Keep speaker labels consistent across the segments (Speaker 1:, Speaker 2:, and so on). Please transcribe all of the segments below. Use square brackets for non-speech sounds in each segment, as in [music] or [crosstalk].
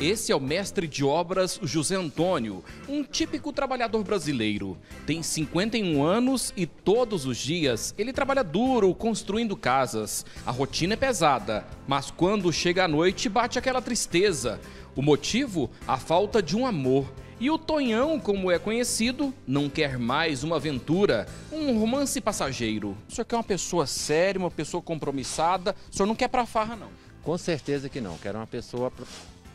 Speaker 1: Esse é o mestre de obras José Antônio, um típico trabalhador brasileiro. Tem 51 anos e todos os dias ele trabalha duro construindo casas. A rotina é pesada, mas quando chega a noite bate aquela tristeza. O motivo? A falta de um amor. E o Tonhão, como é conhecido, não quer mais uma aventura, um romance passageiro. O senhor quer uma pessoa séria, uma pessoa compromissada, o senhor não quer pra farra, não.
Speaker 2: Com certeza que não. Quero uma pessoa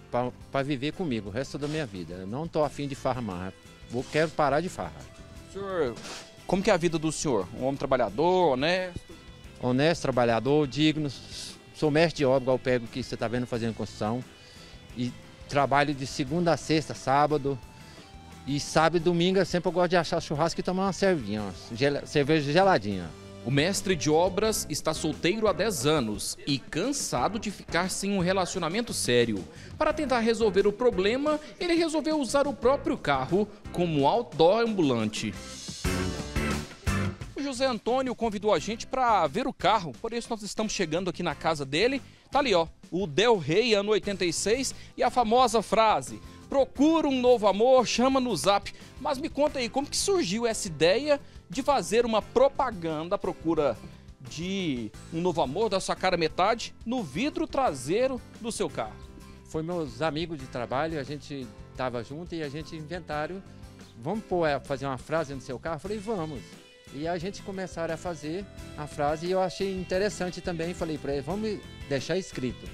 Speaker 2: para viver comigo o resto da minha vida. Eu não estou afim de farmar. Vou, quero parar de farra.
Speaker 1: Senhor, como que é a vida do senhor? Um homem trabalhador, honesto?
Speaker 2: Honesto, trabalhador, digno. Sou mestre de obra, igual eu pego que você está vendo fazendo construção. E trabalho de segunda a sexta, sábado. E sábado e domingo eu sempre gosto de achar churrasco e tomar uma cervinha, cerveja geladinha.
Speaker 1: O mestre de obras está solteiro há 10 anos e cansado de ficar sem um relacionamento sério. Para tentar resolver o problema, ele resolveu usar o próprio carro como outdoor ambulante. O José Antônio convidou a gente para ver o carro, por isso nós estamos chegando aqui na casa dele. Tá ali, ó, o Del Rey ano 86 e a famosa frase: procura um novo amor, chama no zap. Mas me conta aí, como que surgiu essa ideia de fazer uma propaganda à procura de um novo amor da sua cara metade no vidro traseiro do seu carro?
Speaker 2: Foi meus amigos de trabalho, a gente estava junto e a gente inventaram, vamos pôr, é, fazer uma frase no seu carro? Falei, vamos. E a gente começaram a fazer a frase e eu achei interessante também, falei para ele, vamos deixar escrito.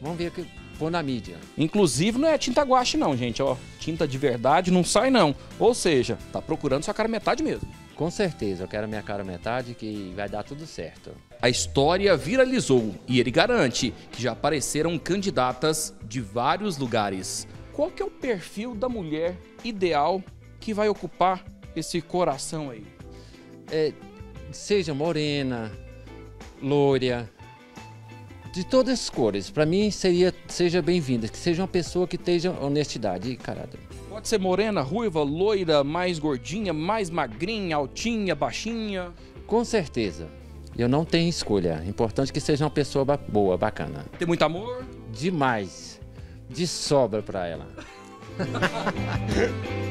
Speaker 2: Vamos ver que pôr na mídia.
Speaker 1: Inclusive não é tinta guache não, gente, ó. Tinta de verdade não sai não. Ou seja, tá procurando sua cara metade mesmo.
Speaker 2: Com certeza, eu quero minha cara metade que vai dar tudo certo.
Speaker 1: A história viralizou e ele garante que já apareceram candidatas de vários lugares. Qual que é o perfil da mulher ideal que vai ocupar esse coração aí?
Speaker 2: É, seja morena, loira, de todas as cores. Para mim seria seja bem-vinda, que seja uma pessoa que tenha honestidade e caráter.
Speaker 1: Pode ser morena, ruiva, loira, mais gordinha, mais magrinha, altinha, baixinha?
Speaker 2: Com certeza. Eu não tenho escolha. Importante que seja uma pessoa boa, bacana.
Speaker 1: Tem muito amor?
Speaker 2: Demais. De sobra para ela. [laughs]